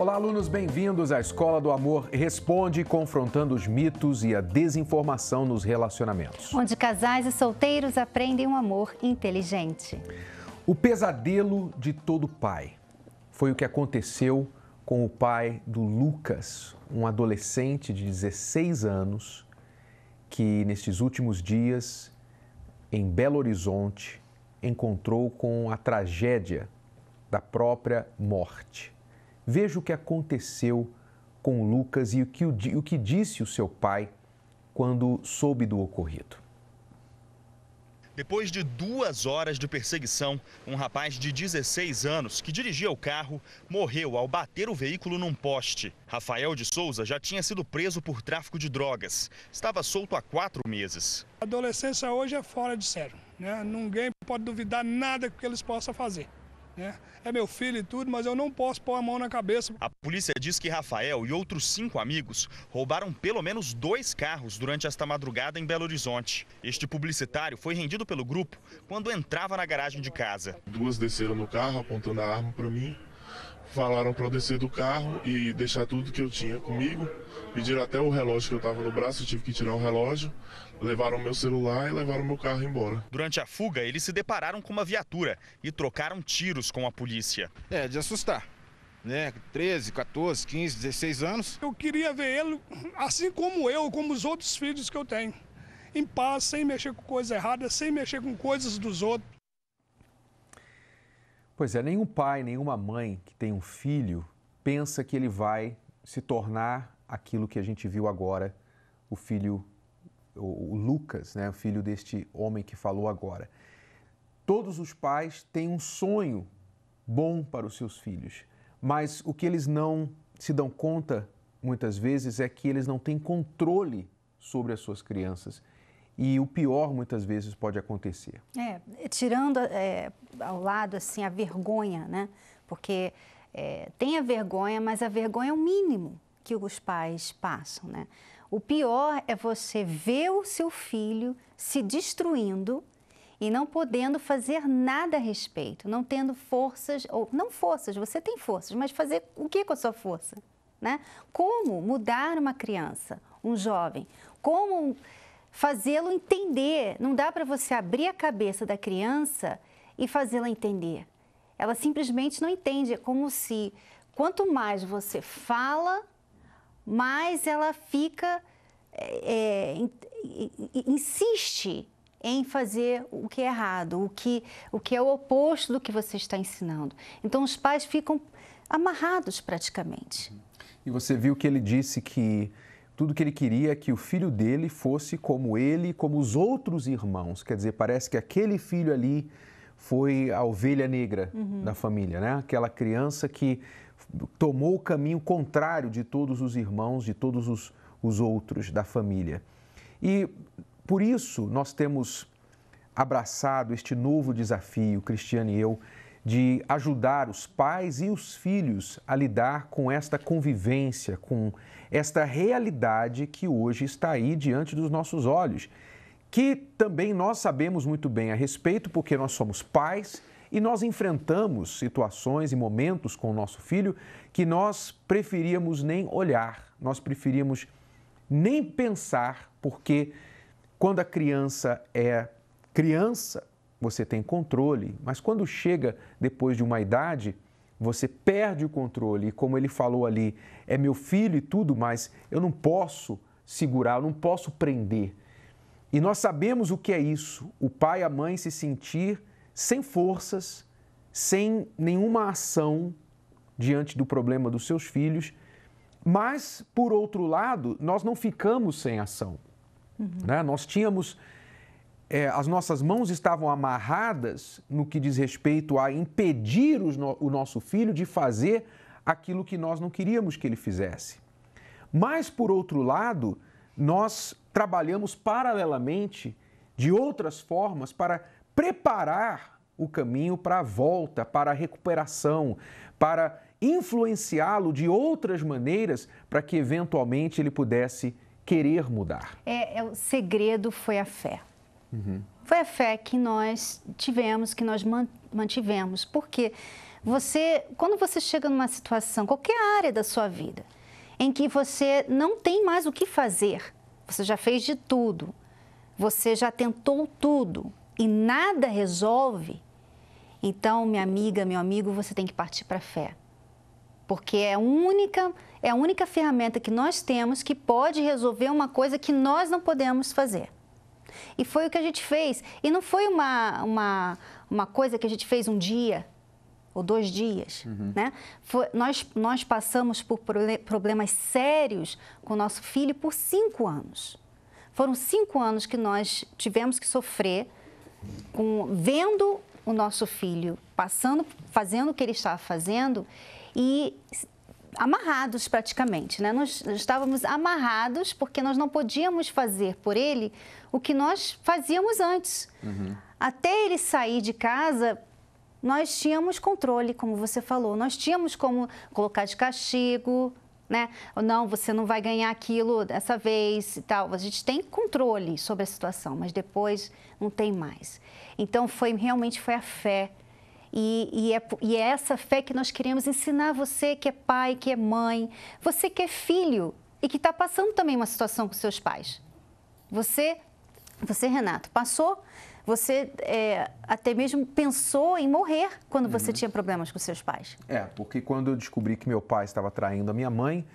Olá, alunos, bem-vindos à Escola do Amor Responde, confrontando os mitos e a desinformação nos relacionamentos. Onde casais e solteiros aprendem um amor inteligente. O pesadelo de todo pai foi o que aconteceu com o pai do Lucas, um adolescente de 16 anos que, nestes últimos dias, em Belo Horizonte, encontrou com a tragédia da própria morte. Veja o que aconteceu com Lucas e o que, o que disse o seu pai quando soube do ocorrido. Depois de duas horas de perseguição, um rapaz de 16 anos que dirigia o carro morreu ao bater o veículo num poste. Rafael de Souza já tinha sido preso por tráfico de drogas. Estava solto há quatro meses. A adolescência hoje é fora de sério. Né? Ninguém pode duvidar nada que eles possam fazer. Né? É meu filho e tudo, mas eu não posso pôr a mão na cabeça. A polícia diz que Rafael e outros cinco amigos roubaram pelo menos dois carros durante esta madrugada em Belo Horizonte. Este publicitário foi rendido pelo grupo quando entrava na garagem de casa. Duas desceram no carro apontando a arma para mim falaram para eu descer do carro e deixar tudo que eu tinha comigo. Pediram até o relógio que eu estava no braço, eu tive que tirar o relógio. Levaram meu celular e levaram meu carro embora. Durante a fuga, eles se depararam com uma viatura e trocaram tiros com a polícia. É, de assustar. Né? 13, 14, 15, 16 anos. Eu queria ver ele assim como eu, como os outros filhos que eu tenho. Em paz, sem mexer com coisa errada, sem mexer com coisas dos outros. Pois é, nenhum pai, nenhuma mãe que tem um filho pensa que ele vai se tornar aquilo que a gente viu agora, o filho, o Lucas, né, o filho deste homem que falou agora. Todos os pais têm um sonho bom para os seus filhos, mas o que eles não se dão conta muitas vezes é que eles não têm controle sobre as suas crianças e o pior muitas vezes pode acontecer. É, tirando é, ao lado assim a vergonha, né? Porque é, tem a vergonha, mas a vergonha é o mínimo que os pais passam, né? O pior é você ver o seu filho se destruindo e não podendo fazer nada a respeito, não tendo forças, ou não forças, você tem forças, mas fazer o que com a sua força? Né? Como mudar uma criança, um jovem? Como fazê-lo entender. Não dá para você abrir a cabeça da criança e fazê-la entender. Ela simplesmente não entende. É como se quanto mais você fala, mais ela fica, é, é, insiste em fazer o que é errado, o que, o que é o oposto do que você está ensinando. Então os pais ficam amarrados praticamente. E você viu que ele disse que tudo que ele queria é que o filho dele fosse como ele, como os outros irmãos. Quer dizer, parece que aquele filho ali foi a ovelha negra uhum. da família, né? Aquela criança que tomou o caminho contrário de todos os irmãos, de todos os, os outros da família. E por isso nós temos abraçado este novo desafio, Cristiano e eu, de ajudar os pais e os filhos a lidar com esta convivência, com esta realidade que hoje está aí diante dos nossos olhos, que também nós sabemos muito bem a respeito, porque nós somos pais e nós enfrentamos situações e momentos com o nosso filho que nós preferíamos nem olhar, nós preferíamos nem pensar, porque quando a criança é criança, você tem controle, mas quando chega depois de uma idade, você perde o controle. E como ele falou ali, é meu filho e tudo, mas eu não posso segurar, eu não posso prender. E nós sabemos o que é isso: o pai e a mãe se sentir sem forças, sem nenhuma ação diante do problema dos seus filhos. Mas, por outro lado, nós não ficamos sem ação. Uhum. Né? Nós tínhamos é, as nossas mãos estavam amarradas no que diz respeito a impedir no, o nosso filho de fazer aquilo que nós não queríamos que ele fizesse. Mas, por outro lado, nós trabalhamos paralelamente de outras formas para preparar o caminho para a volta, para a recuperação, para influenciá-lo de outras maneiras para que eventualmente ele pudesse querer mudar. É, é, o segredo foi a fé. Uhum. Foi a fé que nós tivemos, que nós mantivemos. Por quê? Você, quando você chega numa situação, qualquer área da sua vida, em que você não tem mais o que fazer, você já fez de tudo, você já tentou tudo e nada resolve, então, minha amiga, meu amigo, você tem que partir para a fé. Porque é a, única, é a única ferramenta que nós temos que pode resolver uma coisa que nós não podemos fazer. E foi o que a gente fez. E não foi uma, uma, uma coisa que a gente fez um dia ou dois dias. Uhum. Né? Foi, nós, nós passamos por problemas sérios com o nosso filho por cinco anos. Foram cinco anos que nós tivemos que sofrer com, vendo o nosso filho passando, fazendo o que ele estava fazendo e amarrados praticamente, né? Nós estávamos amarrados porque nós não podíamos fazer por ele o que nós fazíamos antes. Uhum. Até ele sair de casa, nós tínhamos controle, como você falou, nós tínhamos como colocar de castigo, né? Ou não, você não vai ganhar aquilo dessa vez e tal. A gente tem controle sobre a situação, mas depois não tem mais. Então foi realmente foi a fé e, e, é, e, é, essa fé que nós queremos ensinar você que é pai, que é mãe, você que é filho e que está passando também uma situação com seus pais. Você, você Renato, passou, você é, até mesmo pensou em morrer quando uhum. você tinha problemas com seus pais. É, porque quando eu descobri que meu pai estava traindo a minha mãe,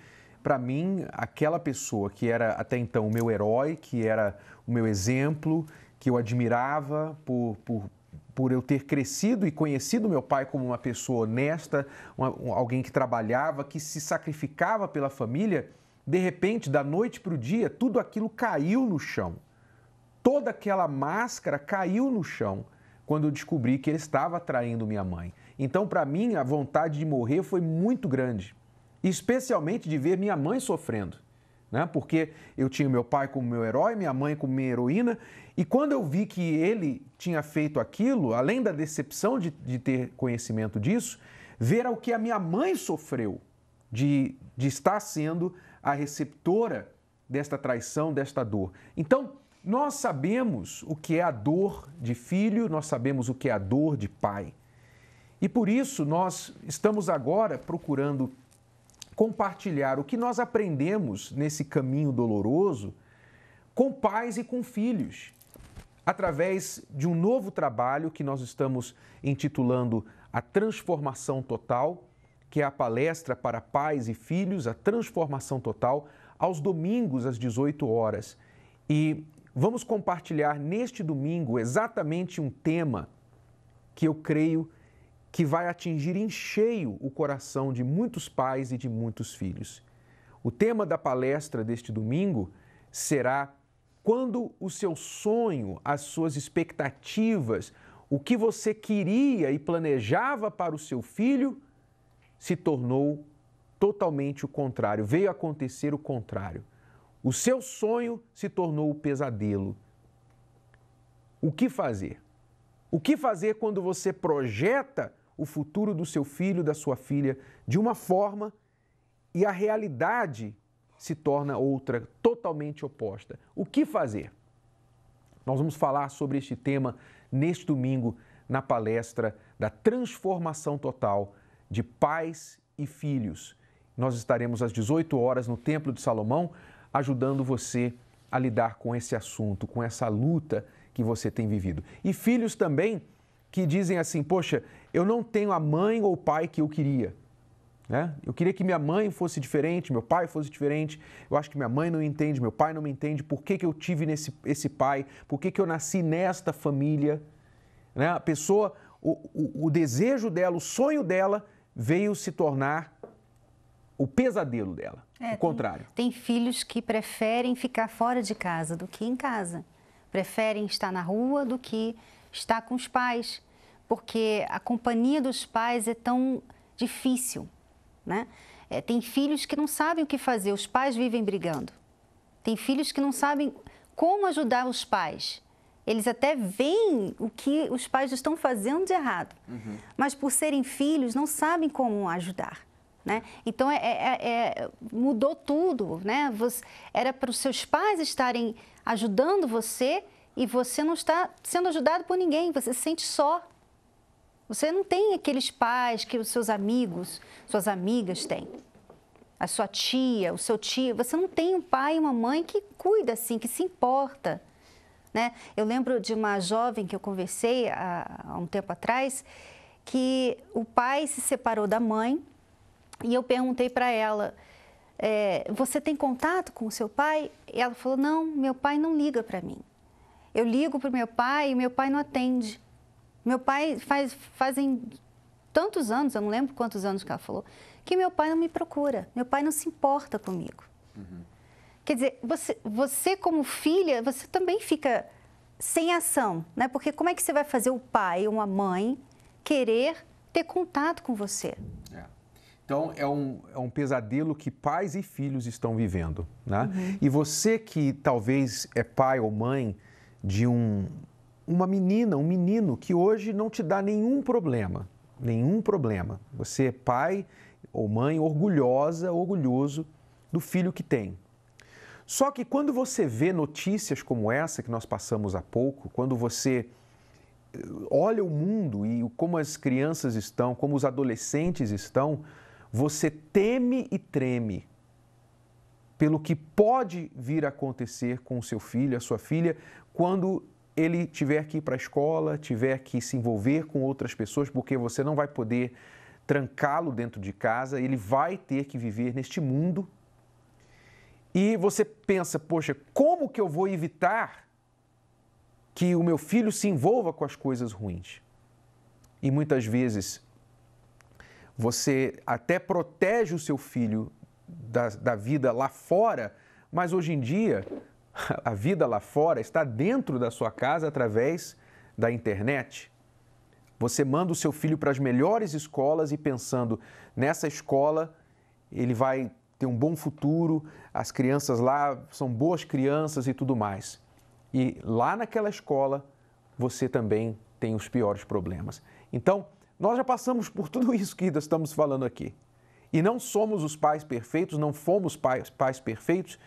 para mim, aquela pessoa que era até então o meu herói, que era o meu exemplo, que eu admirava por, por, por eu ter crescido e conhecido meu pai como uma pessoa honesta, uma, alguém que trabalhava, que se sacrificava pela família, de repente, da noite para o dia, tudo aquilo caiu no chão. Toda aquela máscara caiu no chão quando eu descobri que ele estava traindo minha mãe. Então, para mim, a vontade de morrer foi muito grande, especialmente de ver minha mãe sofrendo né? Porque eu tinha meu pai como meu herói, minha mãe como minha heroína, e quando eu vi que ele tinha feito aquilo, além da decepção de, de ter conhecimento disso, ver o que a minha mãe sofreu de, de estar sendo a receptora desta traição, desta dor. Então, nós sabemos o que é a dor de filho, nós sabemos o que é a dor de pai. E por isso nós estamos agora procurando compartilhar o que nós aprendemos nesse caminho doloroso com pais e com filhos, através de um novo trabalho que nós estamos intitulando A Transformação Total, que é a palestra para pais e filhos, a Transformação Total, aos domingos às 18 horas. E vamos compartilhar neste domingo exatamente um tema que eu creio que vai atingir em cheio o coração de muitos pais e de muitos filhos. O tema da palestra deste domingo será quando o seu sonho, as suas expectativas, o que você queria e planejava para o seu filho se tornou totalmente o contrário, veio acontecer o contrário. O seu sonho se tornou o pesadelo. O que fazer? O que fazer quando você projeta o futuro do seu filho, da sua filha, de uma forma e a realidade se torna outra, totalmente oposta. O que fazer? Nós vamos falar sobre este tema neste domingo na palestra da transformação total de pais e filhos. Nós estaremos às 18 horas no Templo de Salomão ajudando você a lidar com esse assunto, com essa luta que você tem vivido. E filhos também que dizem assim: Poxa, eu não tenho a mãe ou o pai que eu queria. Né? Eu queria que minha mãe fosse diferente, meu pai fosse diferente. Eu acho que minha mãe não entende, meu pai não me entende. Por que, que eu tive nesse, esse pai? Por que, que eu nasci nesta família? Né? A pessoa, o, o, o desejo dela, o sonho dela veio se tornar o pesadelo dela. É, o contrário. Tem, tem filhos que preferem ficar fora de casa do que em casa. Preferem estar na rua do que estar com os pais porque a companhia dos pais é tão difícil, né? É, tem filhos que não sabem o que fazer, os pais vivem brigando. Tem filhos que não sabem como ajudar os pais. Eles até veem o que os pais estão fazendo de errado, uhum. mas por serem filhos não sabem como ajudar. Né? Então é, é, é, mudou tudo, né? Você, era para os seus pais estarem ajudando você e você não está sendo ajudado por ninguém, você se sente só. Você não tem aqueles pais que os seus amigos, suas amigas têm. A sua tia, o seu tio. Você não tem um pai e uma mãe que cuida assim, que se importa. Né? Eu lembro de uma jovem que eu conversei há, há um tempo atrás, que o pai se separou da mãe e eu perguntei para ela: é, Você tem contato com o seu pai? E ela falou: Não, meu pai não liga para mim. Eu ligo para o meu pai e meu pai não atende. Meu pai faz fazem tantos anos, eu não lembro quantos anos que ela falou, que meu pai não me procura, meu pai não se importa comigo. Uhum. Quer dizer, você, você como filha, você também fica sem ação, né? Porque como é que você vai fazer o pai ou uma mãe querer ter contato com você? Então, é um, é um pesadelo que pais e filhos estão vivendo, né? Uhum. E você que talvez é pai ou mãe de um, uma menina, um menino que hoje não te dá nenhum problema, nenhum problema. Você é pai ou mãe orgulhosa, orgulhoso do filho que tem. Só que quando você vê notícias como essa que nós passamos há pouco, quando você eh, olha o mundo e como as crianças estão, como os adolescentes estão, você teme e treme pelo que pode vir a acontecer com o seu filho, a sua filha, quando ele tiver que ir para a escola, tiver que se envolver com outras pessoas, porque você não vai poder trancá-lo dentro de casa, ele vai ter que viver neste mundo. E você pensa, poxa, como que eu vou evitar que o meu filho se envolva com as coisas ruins? E muitas vezes você até protege o seu filho da, da vida lá fora, mas hoje em dia a vida lá fora está dentro da sua casa através da internet. Você manda o seu filho para as melhores escolas e pensando nessa escola ele vai ter um bom futuro, as crianças lá são boas crianças e tudo mais. E lá naquela escola você também tem os piores problemas. Então, nós já passamos por tudo isso que estamos falando aqui. E não somos os pais perfeitos, não fomos pais, pais perfeitos,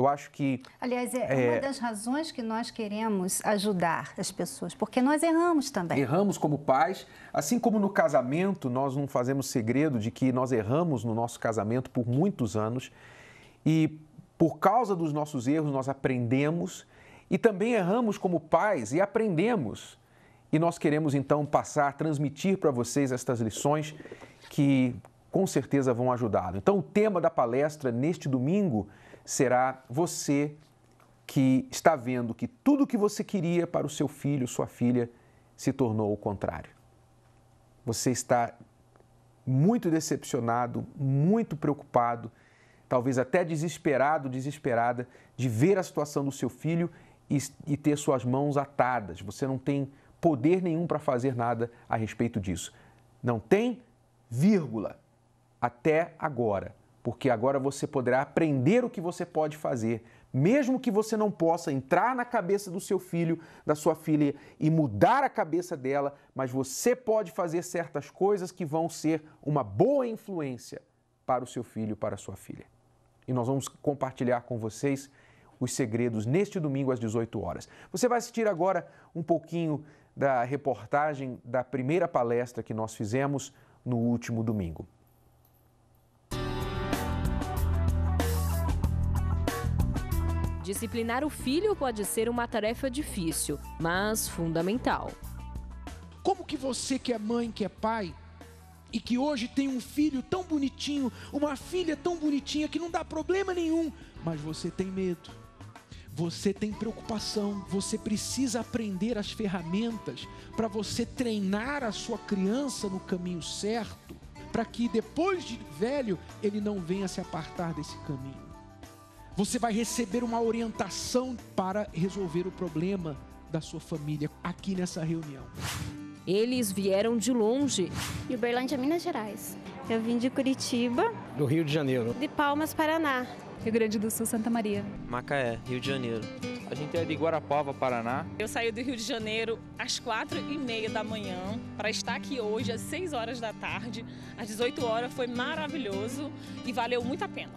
eu acho que. Aliás, é, é, uma das razões que nós queremos ajudar as pessoas, porque nós erramos também. Erramos como pais, assim como no casamento, nós não fazemos segredo de que nós erramos no nosso casamento por muitos anos e por causa dos nossos erros nós aprendemos e também erramos como pais e aprendemos. E nós queremos então passar, transmitir para vocês estas lições que com certeza vão ajudá-lo. Então, o tema da palestra neste domingo será você que está vendo que tudo que você queria para o seu filho, sua filha, se tornou o contrário. Você está muito decepcionado, muito preocupado, talvez até desesperado, desesperada de ver a situação do seu filho e, e ter suas mãos atadas. Você não tem poder nenhum para fazer nada a respeito disso. Não tem, vírgula, até agora porque agora você poderá aprender o que você pode fazer, mesmo que você não possa entrar na cabeça do seu filho, da sua filha e mudar a cabeça dela, mas você pode fazer certas coisas que vão ser uma boa influência para o seu filho, para a sua filha. E nós vamos compartilhar com vocês os segredos neste domingo às 18 horas. Você vai assistir agora um pouquinho da reportagem da primeira palestra que nós fizemos no último domingo. Disciplinar o filho pode ser uma tarefa difícil, mas fundamental. Como que você que é mãe, que é pai, e que hoje tem um filho tão bonitinho, uma filha tão bonitinha que não dá problema nenhum, mas você tem medo. Você tem preocupação, você precisa aprender as ferramentas para você treinar a sua criança no caminho certo, para que depois de velho ele não venha se apartar desse caminho. Você vai receber uma orientação para resolver o problema da sua família aqui nessa reunião. Eles vieram de longe. De Uberlândia, Minas Gerais. Eu vim de Curitiba. Do Rio de Janeiro. De Palmas, Paraná. Rio Grande do Sul, Santa Maria. Macaé, Rio de Janeiro. A gente é de Guarapava, Paraná. Eu saí do Rio de Janeiro às quatro e meia da manhã para estar aqui hoje às 6 horas da tarde. Às 18 horas foi maravilhoso e valeu muito a pena.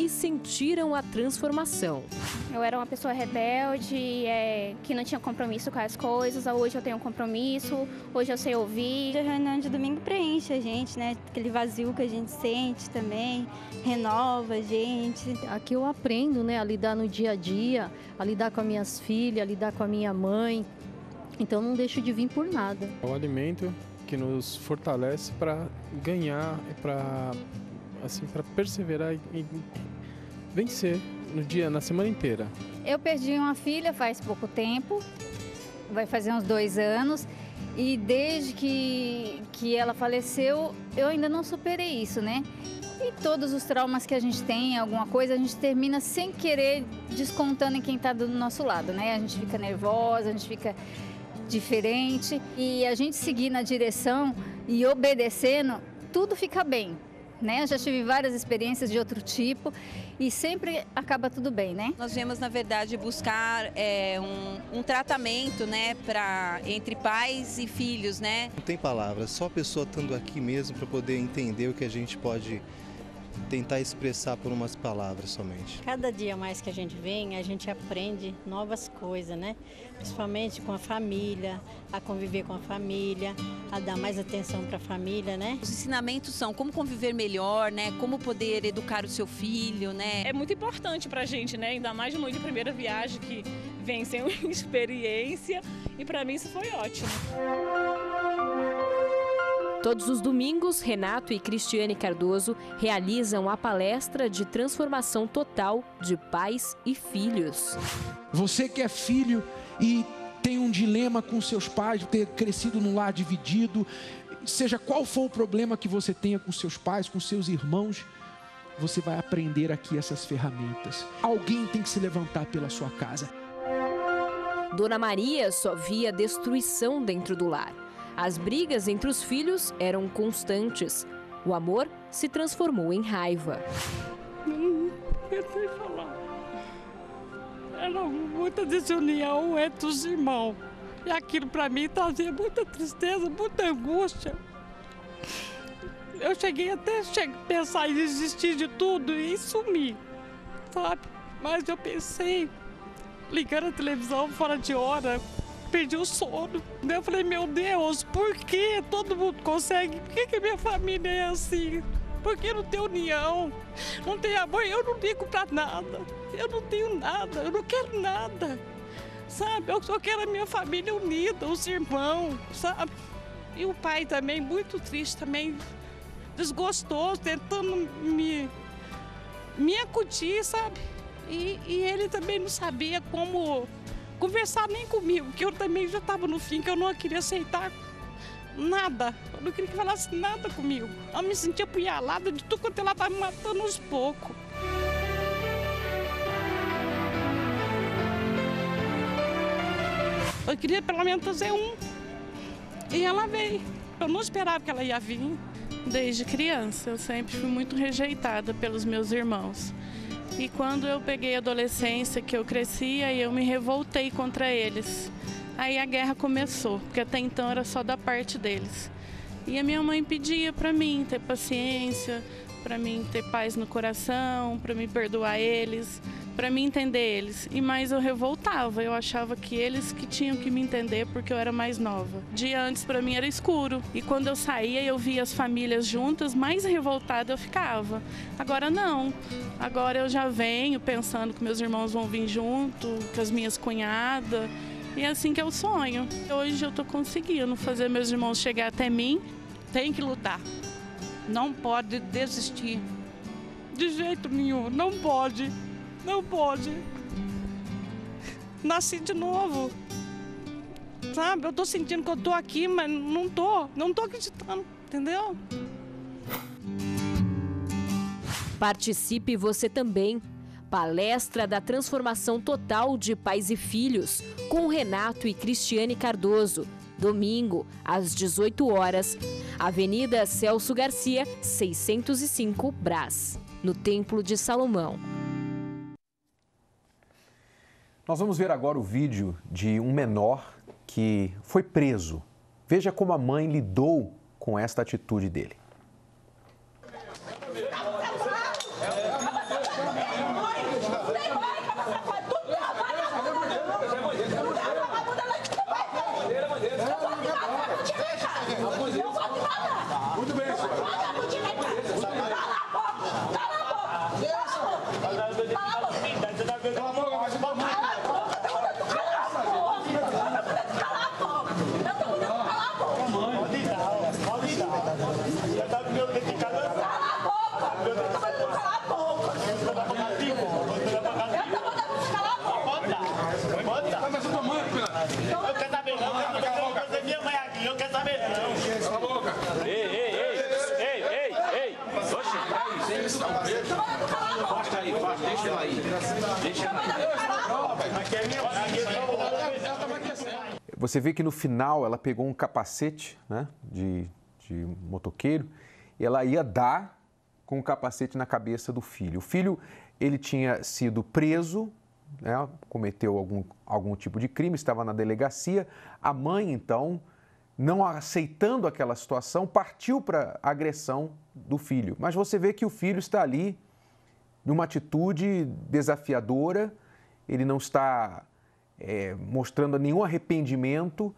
E sentiram a transformação. Eu era uma pessoa rebelde, é, que não tinha compromisso com as coisas. Hoje eu tenho um compromisso, hoje eu sei ouvir. A reunião de domingo preenche a gente, né? Aquele vazio que a gente sente também, renova a gente. Aqui eu aprendo, né, a lidar no dia a dia, a lidar com as minhas filhas, a lidar com a minha mãe. Então não deixo de vir por nada. É um alimento que nos fortalece para ganhar, para assim, para perseverar e vencer no dia, na semana inteira. Eu perdi uma filha faz pouco tempo, vai fazer uns dois anos, e desde que, que ela faleceu, eu ainda não superei isso, né? E todos os traumas que a gente tem, alguma coisa, a gente termina sem querer descontando em quem está do nosso lado, né? A gente fica nervosa, a gente fica diferente e a gente seguir na direção e obedecendo, tudo fica bem. Né? Eu já tive várias experiências de outro tipo e sempre acaba tudo bem, né? Nós viemos, na verdade, buscar é, um, um, tratamento, né, para entre pais e filhos, né? Não tem palavras, só a pessoa estando aqui mesmo para poder entender o que a gente pode tentar expressar por umas palavras somente. Cada dia mais que a gente vem, a gente aprende novas coisas, né? Principalmente com a família, a conviver com a família, a dar mais atenção para a família, né? Os ensinamentos são como conviver melhor, né? Como poder educar o seu filho, né? É muito importante para a gente, né? Ainda mais de mãe de primeira viagem que vem sem experiência e para mim isso foi ótimo. Todos os domingos, Renato e Cristiane Cardoso realizam a palestra de transformação total de pais e filhos. Você que é filho e tem um dilema com seus pais, ter crescido num lar dividido, seja qual for o problema que você tenha com seus pais, com seus irmãos, você vai aprender aqui essas ferramentas. Alguém tem que se levantar pela sua casa. Dona Maria só via destruição dentro do lar. As brigas entre os filhos eram constantes. O amor se transformou em raiva. Não sei falar. Era muita desunião entre os irmãos. E aquilo para mim trazia muita tristeza, muita angústia. Eu cheguei até a pensar em desistir de tudo e sumir, sabe? Mas eu pensei, ligando a televisão fora de hora, perdi o sono. Daí eu falei, meu Deus, por que todo mundo consegue? Por que, que minha família é assim? Por que não tem união? Não tem amor? Eu não ligo pra nada. Eu não tenho nada, eu não quero nada. Sabe? Eu só quero a minha família unida, os irmãos, sabe? E o pai também, muito triste também, desgostoso, tentando me, me acudir, sabe? E, e ele também não sabia como conversar nem comigo, que eu também já estava no fim, que eu não queria aceitar nada. Eu não queria que falasse nada comigo. Eu me sentia apunhalada de tudo quanto ela estava me matando aos poucos. Eu queria pelo menos fazer um. E ela veio. Eu não esperava que ela ia vir. Desde criança, eu sempre fui muito rejeitada pelos meus irmãos. E quando eu peguei a adolescência, que eu cresci, aí eu me revoltei contra eles. Aí a guerra começou, porque até então era só da parte deles. E a minha mãe pedia para mim ter paciência, para mim ter paz no coração, para me perdoar eles para me entender eles. E mais eu revoltava, eu achava que eles que tinham que me entender porque eu era mais nova. Dia antes para mim era escuro e quando eu saía eu via as famílias juntas, mais revoltada eu ficava. Agora não. Agora eu já venho pensando que meus irmãos vão vir junto, com as minhas cunhadas. E é assim que eu sonho. Hoje eu tô conseguindo fazer meus irmãos chegar até mim. Tem que lutar. Não pode desistir. De jeito nenhum, não pode. Não pode. Nasci de novo. Sabe? Eu tô sentindo que eu tô aqui, mas não tô. Não tô acreditando, entendeu? Participe você também. Palestra da Transformação Total de Pais e Filhos, com Renato e Cristiane Cardoso. Domingo, às 18 horas, Avenida Celso Garcia, 605 Brás, no Templo de Salomão. Nós vamos ver agora o vídeo de um menor que foi preso. Veja como a mãe lidou com esta atitude dele. Eu quero saber não, eu quero fazer minha mãe aqui, eu quero saber não. Cala a boca. Ei, ei, ei, ei, ei, ei. Oxe, Afasta aí, afasta, deixa ela aí. Deixa ela aí. Você vê que no final ela pegou um capacete né, de, de motoqueiro e ela ia dar com o capacete na cabeça do filho. O filho ele tinha sido preso, né, cometeu algum, algum tipo de crime, estava na delegacia. A mãe, então, não aceitando aquela situação, partiu para a agressão do filho. Mas você vê que o filho está ali numa atitude desafiadora, ele não está é, mostrando nenhum arrependimento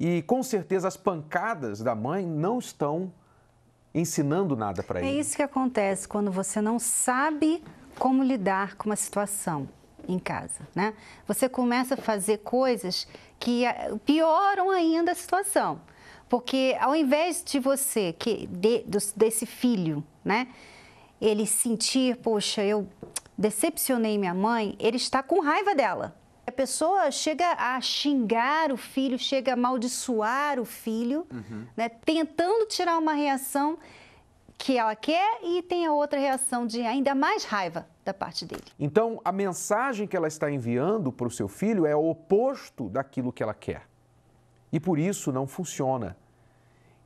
e com certeza as pancadas da mãe não estão ensinando nada para É ele. isso que acontece quando você não sabe como lidar com uma situação em casa, né? Você começa a fazer coisas que eh, pioram ainda a situação. Porque ao invés de você, que de- desse filho, né, ele sentir, poxa, eu decepcionei minha mãe, ele está com raiva dela. A pessoa chega a xingar o filho, chega a amaldiçoar o filho, né, tentando tirar uma reação que ela quer e tem a outra reação de ainda mais raiva da parte dele. Então, a mensagem que ela está enviando para o seu filho é o oposto daquilo que ela quer. E por isso não funciona.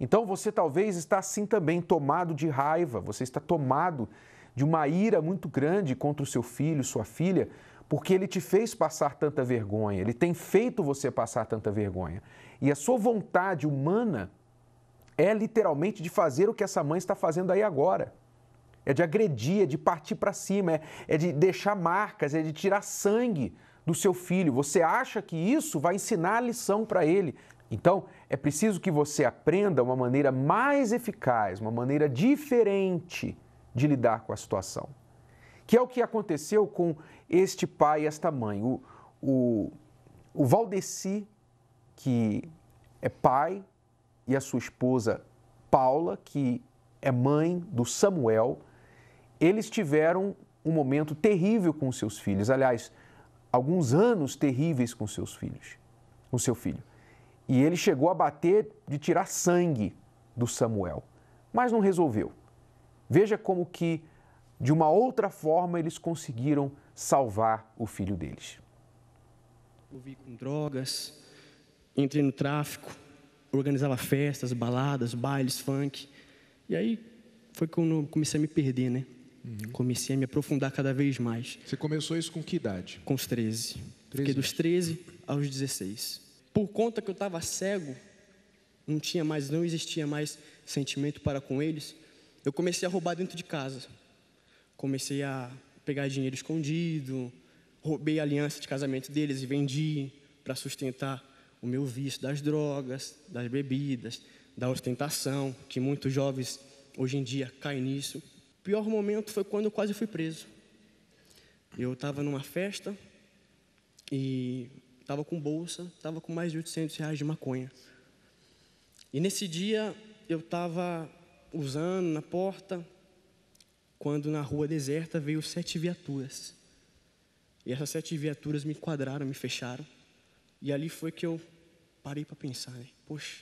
Então, você talvez está assim também tomado de raiva, você está tomado de uma ira muito grande contra o seu filho, sua filha, porque ele te fez passar tanta vergonha, ele tem feito você passar tanta vergonha. E a sua vontade humana é literalmente de fazer o que essa mãe está fazendo aí agora. É de agredir, é de partir para cima, é, é de deixar marcas, é de tirar sangue do seu filho. Você acha que isso vai ensinar a lição para ele. Então, é preciso que você aprenda uma maneira mais eficaz, uma maneira diferente de lidar com a situação. Que é o que aconteceu com este pai e esta mãe. O, o, o Valdeci, que é pai, e a sua esposa Paula, que é mãe do Samuel, eles tiveram um momento terrível com seus filhos. Aliás, alguns anos terríveis com seus filhos, com seu filho. E ele chegou a bater de tirar sangue do Samuel, mas não resolveu. Veja como que de uma outra forma eles conseguiram salvar o filho deles. Envolvi com drogas, entrei no tráfico, organizava festas, baladas, bailes, funk. E aí foi quando eu comecei a me perder, né? Comecei a me aprofundar cada vez mais. Você começou isso com que idade? Com os 13. Fiquei dos 13 aos 16. Por conta que eu estava cego, não tinha mais, não existia mais sentimento para com eles, eu comecei a roubar dentro de casa. Comecei a pegar dinheiro escondido, roubei a aliança de casamento deles e vendi para sustentar o meu vício das drogas, das bebidas, da ostentação, que muitos jovens hoje em dia caem nisso. O pior momento foi quando eu quase fui preso. Eu estava numa festa e estava com bolsa, estava com mais de 800 reais de maconha. E nesse dia eu estava usando na porta, quando na rua deserta veio sete viaturas. E essas sete viaturas me enquadraram, me fecharam. E ali foi que eu parei para pensar, né? Poxa,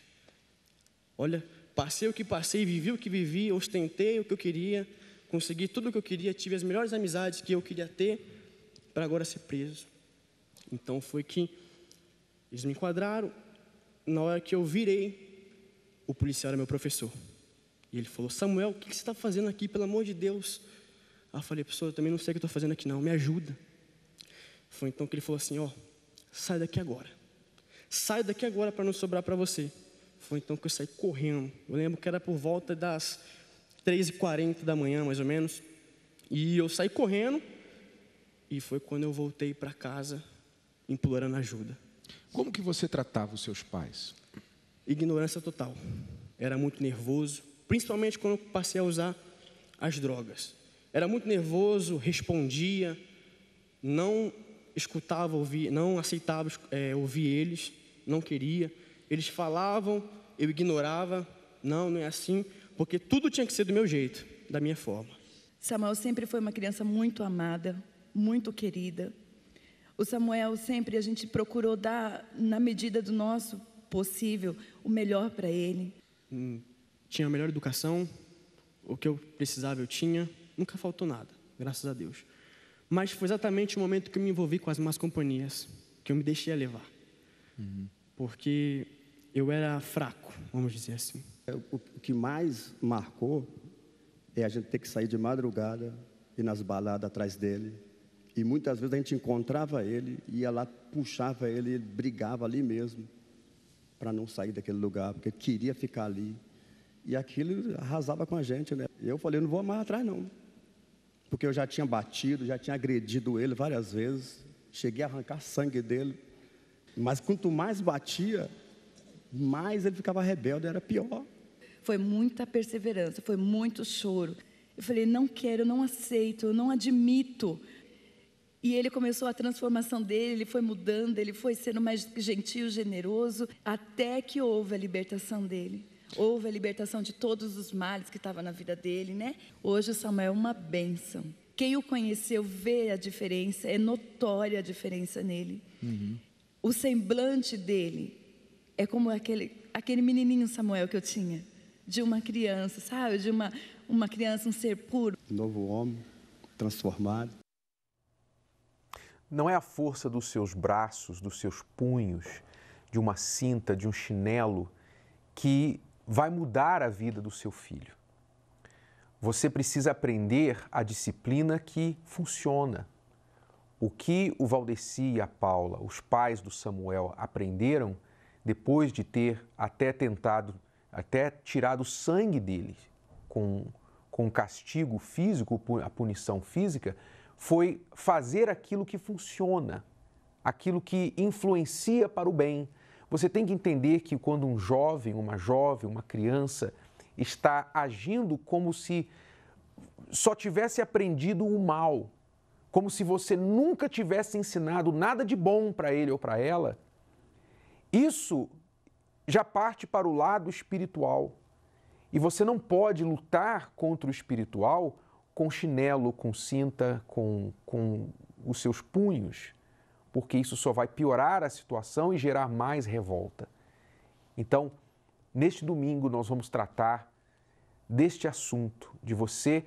olha, passei o que passei, vivi o que vivi, ostentei o que eu queria, consegui tudo o que eu queria, tive as melhores amizades que eu queria ter, para agora ser preso. Então foi que eles me enquadraram. Na hora que eu virei, o policial era meu professor. E ele falou: Samuel, o que você está fazendo aqui, pelo amor de Deus? Aí eu falei: professor, eu também não sei o que estou fazendo aqui, não, me ajuda. Foi então que ele falou assim: ó, sai daqui agora. Sai daqui agora para não sobrar para você. Foi então que eu saí correndo. Eu lembro que era por volta das 3h40 da manhã, mais ou menos. E eu saí correndo. E foi quando eu voltei para casa, implorando ajuda. Como que você tratava os seus pais? Ignorância total. Era muito nervoso, principalmente quando eu passei a usar as drogas. Era muito nervoso, respondia, não escutava, ouvir, não aceitava é, ouvir eles, não queria. Eles falavam, eu ignorava, não, não é assim, porque tudo tinha que ser do meu jeito, da minha forma. Samuel sempre foi uma criança muito amada, muito querida. O Samuel sempre a gente procurou dar, na medida do nosso possível, o melhor para ele. Hum, tinha a melhor educação, o que eu precisava eu tinha, nunca faltou nada, graças a Deus. Mas foi exatamente o momento que eu me envolvi com as más companhias, que eu me deixei levar. Uhum. Porque eu era fraco, vamos dizer assim. O que mais marcou é a gente ter que sair de madrugada e nas baladas atrás dele. E muitas vezes a gente encontrava ele, ia lá, puxava ele, ele brigava ali mesmo, para não sair daquele lugar, porque queria ficar ali. E aquilo arrasava com a gente, né? Eu falei, não vou mais atrás não. Porque eu já tinha batido, já tinha agredido ele várias vezes, cheguei a arrancar sangue dele. Mas quanto mais batia, mais ele ficava rebelde, era pior. Foi muita perseverança, foi muito choro. Eu falei, não quero, não aceito, eu não admito. E ele começou a transformação dele, ele foi mudando, ele foi sendo mais gentil, generoso, até que houve a libertação dele. Houve a libertação de todos os males que estavam na vida dele, né? Hoje o Samuel é uma bênção. Quem o conheceu vê a diferença, é notória a diferença nele. Uhum. O semblante dele é como aquele, aquele menininho Samuel que eu tinha, de uma criança, sabe? De uma, uma criança, um ser puro. Novo homem, transformado. Não é a força dos seus braços, dos seus punhos, de uma cinta, de um chinelo, que vai mudar a vida do seu filho. Você precisa aprender a disciplina que funciona. O que o Valdeci e a Paula, os pais do Samuel, aprenderam depois de ter até tentado, até tirado o sangue dele com, com castigo físico, a punição física, foi fazer aquilo que funciona, aquilo que influencia para o bem. Você tem que entender que quando um jovem, uma jovem, uma criança está agindo como se só tivesse aprendido o mal, como se você nunca tivesse ensinado nada de bom para ele ou para ela, isso já parte para o lado espiritual. E você não pode lutar contra o espiritual com chinelo, com cinta, com, com os seus punhos, porque isso só vai piorar a situação e gerar mais revolta. Então, neste domingo, nós vamos tratar deste assunto, de você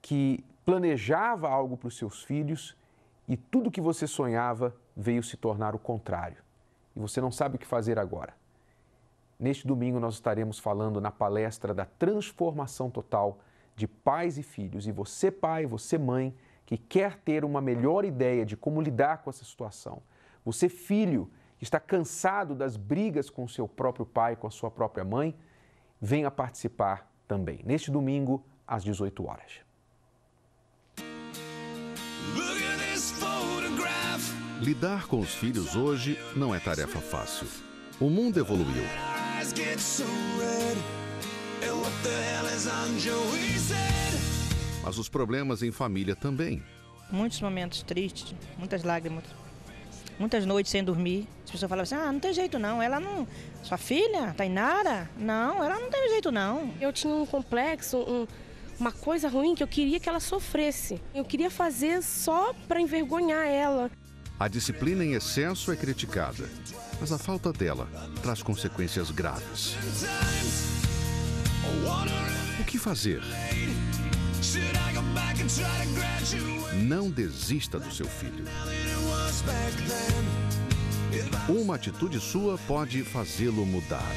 que planejava algo para os seus filhos e tudo que você sonhava veio se tornar o contrário. E você não sabe o que fazer agora. Neste domingo, nós estaremos falando na palestra da transformação total de pais e filhos. E você, pai, você, mãe, que quer ter uma melhor ideia de como lidar com essa situação. Você, filho, que está cansado das brigas com seu próprio pai, com a sua própria mãe, venha participar também, neste domingo, às 18 horas. Lidar com os filhos hoje não é tarefa fácil. O mundo evoluiu. Mas os problemas em família também. Muitos momentos tristes, muitas lágrimas, muitas noites sem dormir. As pessoas falavam assim: ah, não tem jeito não, ela não. Sua filha, Tainara? Não, ela não tem jeito não. Eu tinha um complexo, um, uma coisa ruim que eu queria que ela sofresse. Eu queria fazer só para envergonhar ela. A disciplina em excesso é criticada, mas a falta dela traz consequências graves. O que fazer? Não desista do seu filho. Uma atitude sua pode fazê-lo mudar.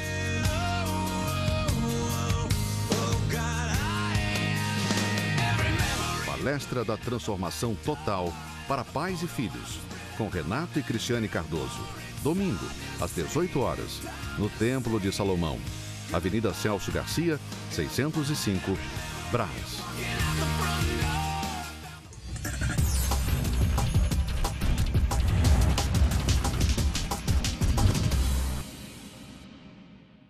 Palestra da Transformação Total para Pais e Filhos, com Renato e Cristiane Cardoso. Domingo, às 18 horas, no Templo de Salomão, Avenida Celso Garcia, 605, Brás.